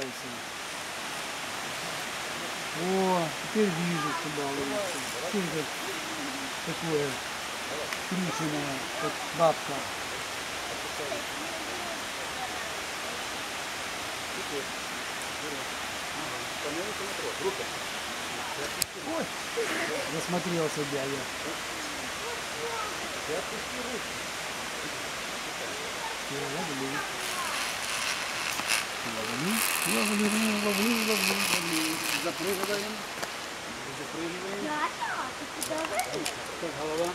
называется. О, теперь вижу, что балуется. Теперь как такое крученное, как бабка. Ой, засмотрел себя я. Я ловлю. Ловлю, ловлю, ловлю, ловлю, ловлю. Запрыгиваем. Запрыгиваем. Тата, ти куди ви? Как голова?